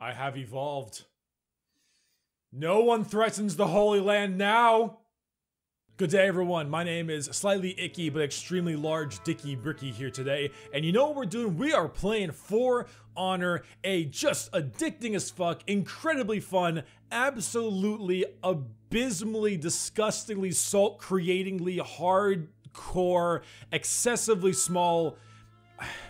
I have evolved. No one threatens the Holy Land now! Good day, everyone. My name is slightly icky but extremely large Dicky Bricky here today, and you know what we're doing? We are playing For Honor, a just addicting as fuck, incredibly fun, absolutely abysmally, disgustingly, salt creatingly hardcore, excessively small.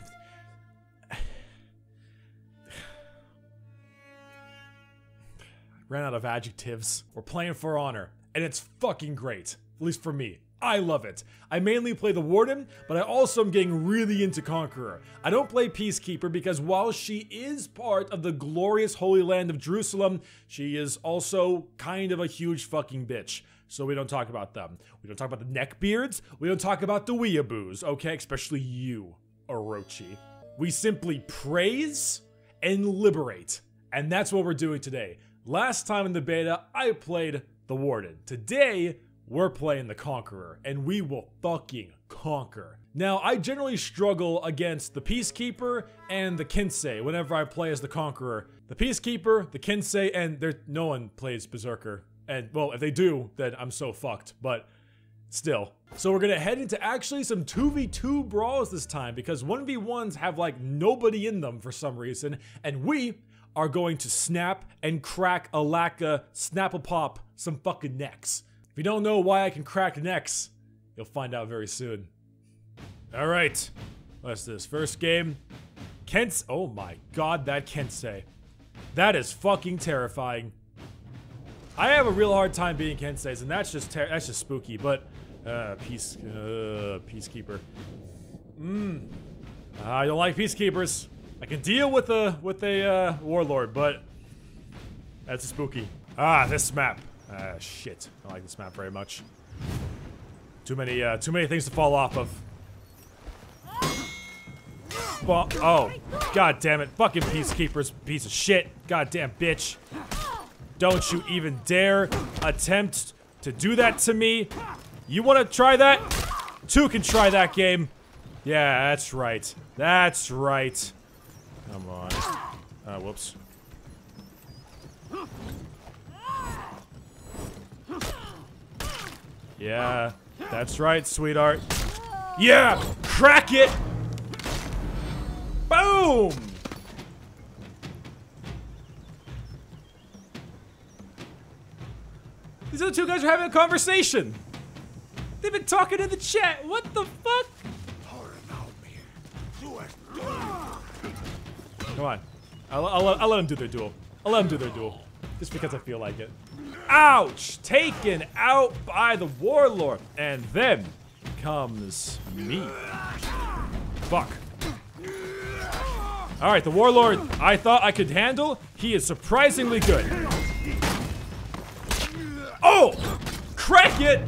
Ran out of adjectives. We're playing For Honor, and it's fucking great. At least for me. I love it. I mainly play the Warden, but I also am getting really into Conqueror. I don't play Peacekeeper because while she is part of the glorious Holy Land of Jerusalem, she is also kind of a huge fucking bitch. So we don't talk about them. We don't talk about the neckbeards. We don't talk about the weeaboos, okay? Especially you, Orochi. We simply praise and liberate. And that's what we're doing today. Last time in the beta, I played the Warden. Today, we're playing the Conqueror, and we will fucking conquer. Now, I generally struggle against the Peacekeeper and the Kensei whenever I play as the Conqueror. The Peacekeeper, the Kensei, and there no one plays Berserker. And, well, if they do, then I'm so fucked, but still. So we're gonna head into actually some 2v2 brawls this time, because 1v1s have, like, nobody in them for some reason, and we are going to snap and crack a lacka, snap a pop some fucking necks. If you don't know why I can crack necks, you'll find out very soon. Alright, what's this? First game. Kent's. Oh my god, that Kensei. That is fucking terrifying. I have a real hard time being Kenseis, and that's just that's just spooky. But uh, peace, uh, peacekeeper. Mmm. I don't like peacekeepers. I can deal with a with a uh, warlord, but that's spooky. Ah, this map. Ah, shit. I like this map very much. Too many, uh, too many things to fall off of. Oh, god damn it. Fucking Peacekeepers, piece of shit. Goddamn bitch. Don't you even dare attempt to do that to me. You want to try that? Two can try that game. Yeah, that's right. That's right. Come on. Uh, whoops. Yeah, that's right, sweetheart. Yeah! Crack it! Boom! These other two guys are having a conversation. They've been talking in the chat. What the fuck? Come on. I'll, I'll, I'll let them do their duel. I'll let them do their duel. Just because I feel like it. Ouch! Taken out by the warlord. And then comes me. Fuck. Alright, the warlord I thought I could handle. He is surprisingly good. Oh! Crack it!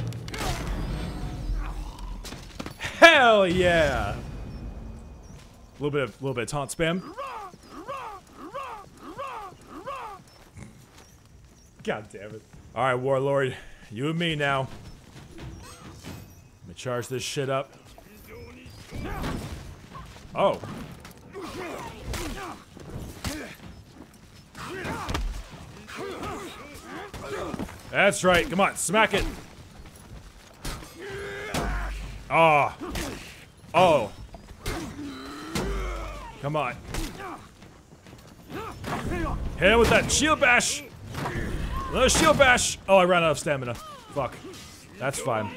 Hell yeah! A little bit of little bit of taunt spam. God damn it. Alright, Warlord. You and me now. Let me charge this shit up. Oh. That's right. Come on, smack it. Oh. Oh. Come on. Hit with that shield bash. Another shield bash! Oh, I ran out of stamina. Fuck. That's fine.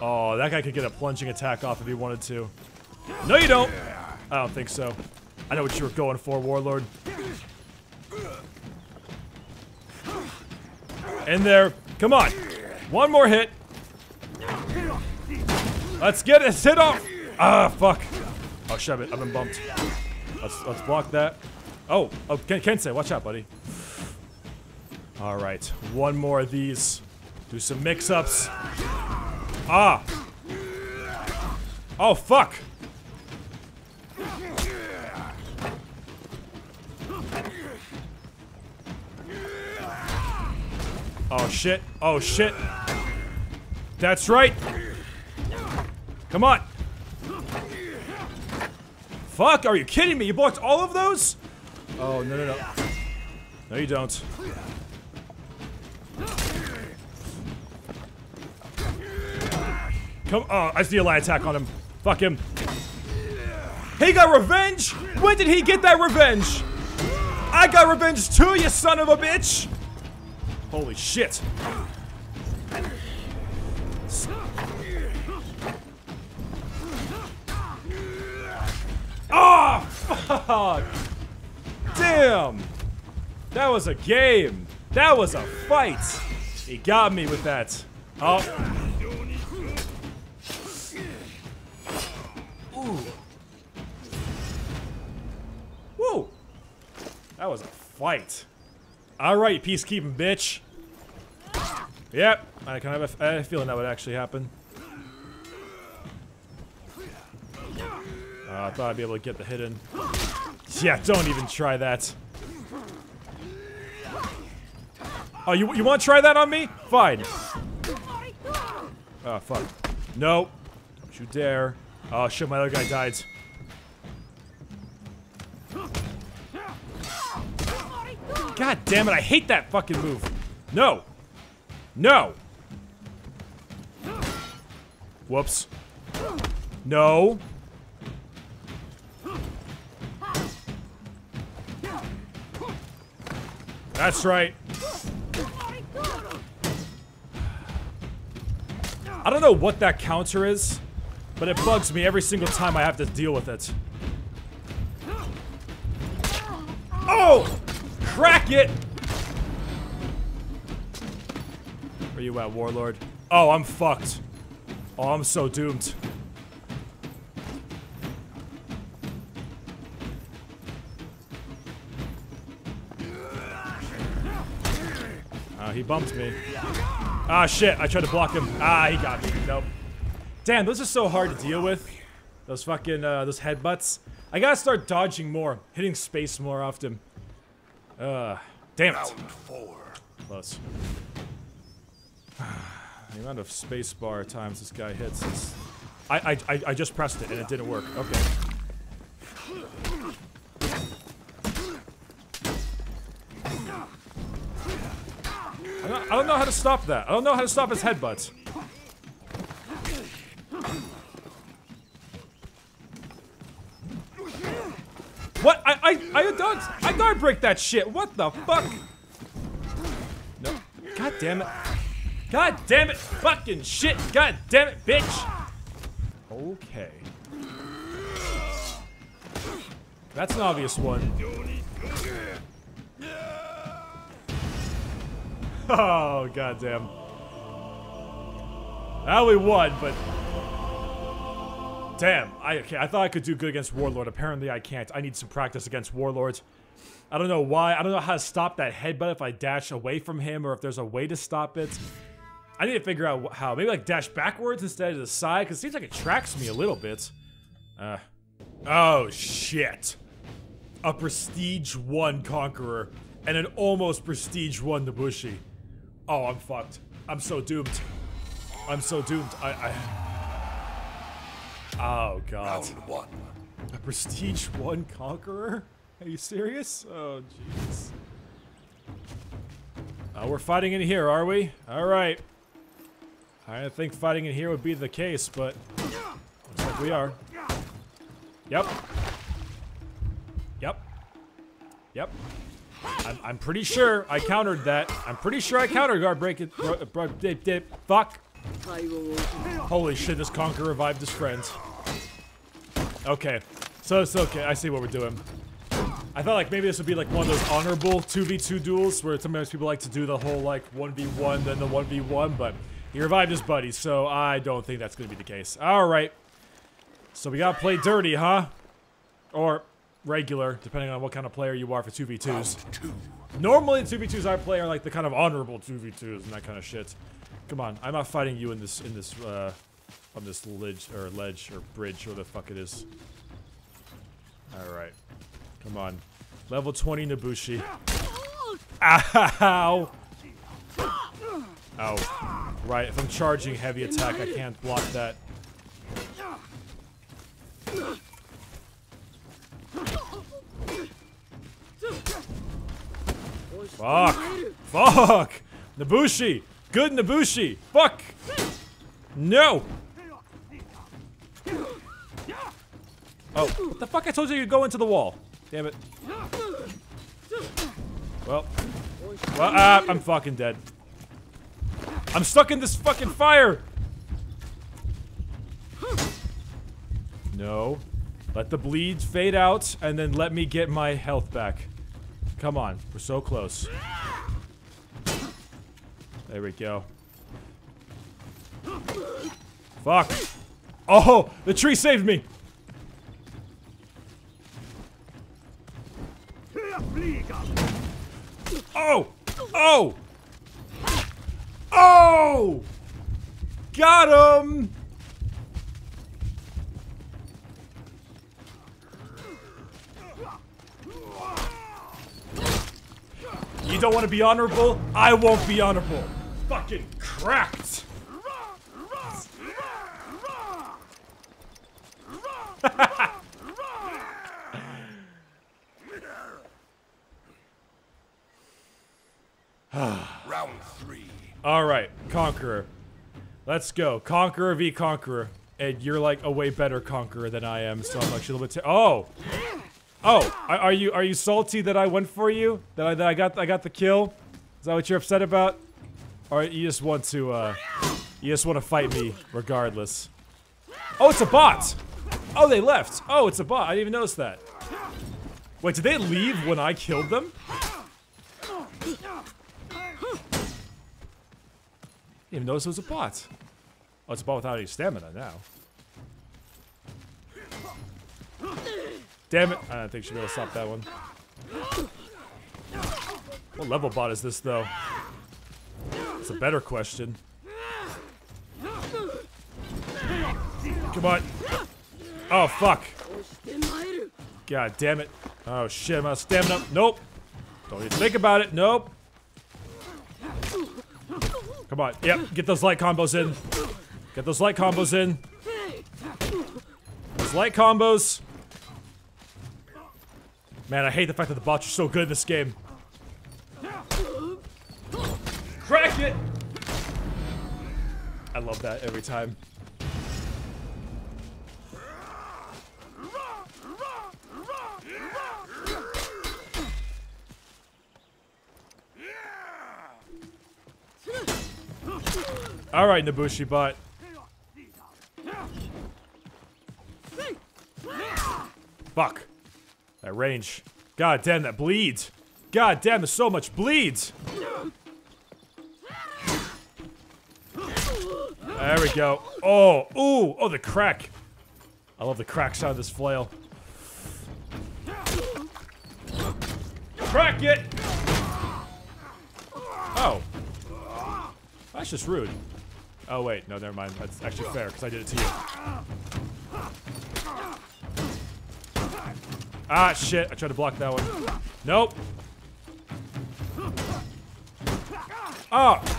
Oh, that guy could get a plunging attack off if he wanted to. No, you don't! I don't think so. I know what you were going for, Warlord. In there. Come on. One more hit. Let's get it. Hit off. Ah, fuck. Oh, shove it. I've been bumped. Let's let's block that. Oh, oh, Ken Kensei, watch out, buddy. All right, one more of these. Do some mix-ups. Ah! Oh, fuck! Oh, shit. Oh, shit. That's right. Come on. Fuck, are you kidding me? You blocked all of those? Oh, no, no, no. No, you don't. Come oh, I see a light attack on him. Fuck him. He got revenge? When did he get that revenge? I got revenge too, you son of a bitch! Holy shit. Oh, ah! fuck! Damn! That was a game! That was a fight! He got me with that. Oh. That was a fight. Alright, peacekeeping bitch. Yep, I kind of have a, a feeling that would actually happen. Uh, I thought I'd be able to get the hidden. Yeah, don't even try that. Oh, you, you want to try that on me? Fine. Oh, fuck. No. Don't you dare. Oh, shit, my other guy died. God damn it, I hate that fucking move. No. No. Whoops. No. That's right. I don't know what that counter is, but it bugs me every single time I have to deal with it. Oh! Crack it! Where you at, Warlord? Oh, I'm fucked. Oh, I'm so doomed. Uh, he bumped me. Ah, shit. I tried to block him. Ah, he got me. Nope. Damn, those are so hard to deal with. Those fucking, uh, those headbutts. I gotta start dodging more. Hitting space more often. Uh, damn it. four Close. the amount of spacebar times this guy hits is... I, I, I, I just pressed it and it didn't work. Okay. I don't, I don't know how to stop that. I don't know how to stop his headbutts. What? I don't I guard break that shit. What the fuck? No. God damn it. God damn it. Fucking shit. God damn it, bitch. Okay. That's an obvious one. Oh, goddamn. Now we won, but... Damn, I, okay, I thought I could do good against Warlord. Apparently I can't. I need some practice against Warlords. I don't know why. I don't know how to stop that headbutt if I dash away from him or if there's a way to stop it. I need to figure out how. Maybe like dash backwards instead of the side, because it seems like it tracks me a little bit. Uh, oh, shit. A Prestige 1 Conqueror and an almost Prestige 1 Nobushi. Oh, I'm fucked. I'm so doomed. I'm so doomed. I, I... Oh, God. Round one. A Prestige 1 Conqueror? Are you serious? Oh, jeez. Uh, we're fighting in here, are we? Alright. I didn't think fighting in here would be the case, but... Looks like we are. Yep. Yep. Yep. I'm, I'm pretty sure I countered that. I'm pretty sure I countered guard break it. Bro, bro, dip, dip, fuck. Holy shit, this Conqueror revived his friends. Okay. So it's okay. I see what we're doing. I thought like maybe this would be like one of those honorable 2v2 duels where sometimes people like to do the whole like 1v1 then the 1v1, but he revived his buddy, so I don't think that's gonna be the case. Alright. So we gotta play dirty, huh? Or regular, depending on what kind of player you are for 2v2s. Normally, 2v2s I play are like the kind of honorable 2v2s and that kind of shit. Come on, I'm not fighting you in this, in this, uh, on this ledge, or ledge, or bridge, or the fuck it is. Alright. Come on. Level 20 Nobushi. Ow! Ow. Right, if I'm charging heavy attack, I can't block that. Fuck. Fuck. Nobushi. Good Nobushi. Fuck. No. Oh, what the fuck? I told you you'd go into the wall. Damn it. Well. Well, ah, I'm fucking dead. I'm stuck in this fucking fire. No. Let the bleed fade out, and then let me get my health back. Come on. We're so close. There we go. Fuck. Oh, the tree saved me. Oh! Oh! Oh! Got him! You don't want to be honorable? I won't be honorable. Fucking cracked. Round three. All right, Conqueror. Let's go. Conqueror v Conqueror. And you're like a way better Conqueror than I am, so I'm actually a little bit. oh, oh, are are you are you salty that I went for you? That I that I got I got the kill? Is that what you're upset about? Or you just want to uh, you just want to fight me regardless? Oh, it's a bot. Oh, they left. Oh, it's a bot. I didn't even notice that. Wait, did they leave when I killed them? Didn't even notice it was a bot. Oh, it's a bot without any stamina now. Damn it. I don't think she'll be able to stop that one. What level bot is this, though? It's a better question. Come on. Oh, fuck. God damn it. Oh, shit. I'm out stamina. Nope. Don't even think about it. Nope. Come on. Yep. Get those light combos in. Get those light combos in. Those light combos. Man, I hate the fact that the bots are so good in this game. I love that every time. All right, Nobushi bot. Fuck. That range. God damn, that bleeds. God damn, there's so much bleeds. We go. Oh, ooh, oh, the crack. I love the crack sound of this flail. Crack it! Oh. That's just rude. Oh, wait. No, never mind. That's actually fair, because I did it to you. Ah, shit. I tried to block that one. Nope. Oh!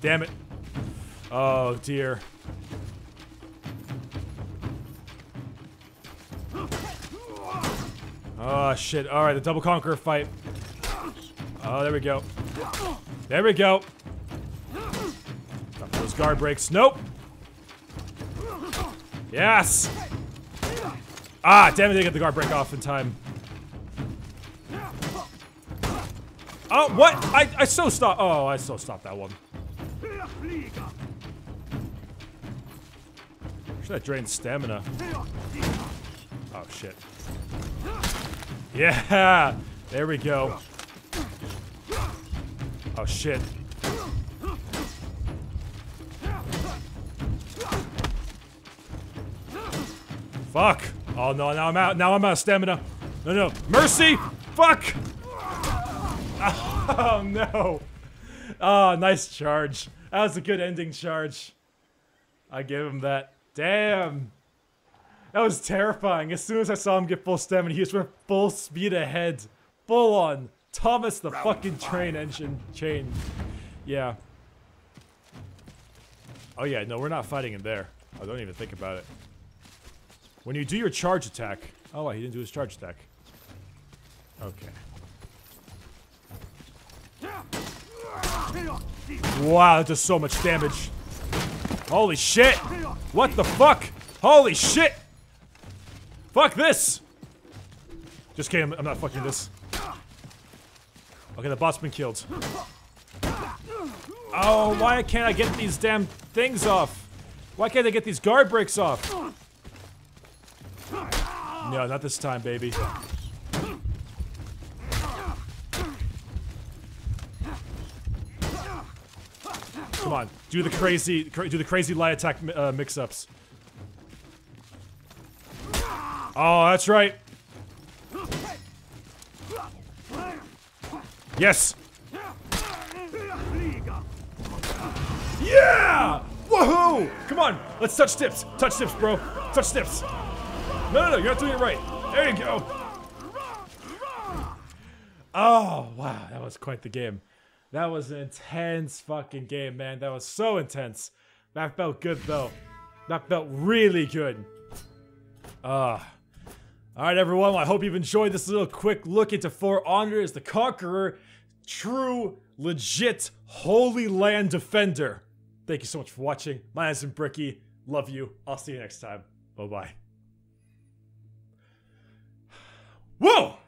Damn it. Oh, dear. Oh, shit. Alright, the double conqueror fight. Oh, there we go. There we go. Those guard breaks. Nope. Yes. Ah, damn it, they get the guard break off in time. Oh, what? I, I so stopped. Oh, I so stopped that one. Should have drained stamina. Oh, shit. Yeah! There we go. Oh, shit. Fuck! Oh no, now I'm out. Now I'm out of stamina. No, no. Mercy! Fuck! Oh no! Oh, nice charge. That was a good ending charge. I give him that. Damn! That was terrifying. As soon as I saw him get full stamina, he just went full speed ahead. Full on. Thomas the Round fucking five. train engine chain. Yeah. Oh yeah, no, we're not fighting in there. Oh, don't even think about it. When you do your charge attack. Oh, he didn't do his charge attack. Okay. Wow, that does so much damage. Holy shit! What the fuck? Holy shit! Fuck this! Just kidding, I'm not fucking this. Okay, the bot's been killed. Oh, why can't I get these damn things off? Why can't I get these guard breaks off? No, not this time, baby. Come on, do the crazy, do the crazy light attack uh, mix-ups. Oh, that's right. Yes. Yeah! Woohoo! Come on, let's touch tips. Touch tips, bro. Touch tips. No, no, no, you're not doing it right. There you go. Oh, wow, that was quite the game. That was an intense fucking game, man. That was so intense. That felt good, though. That felt really good. Ah. Uh, Alright, everyone. Well, I hope you've enjoyed this little quick look into For Honor as the Conqueror. True, legit, Holy Land Defender. Thank you so much for watching. My name's Bricky. Love you. I'll see you next time. Bye-bye. Whoa!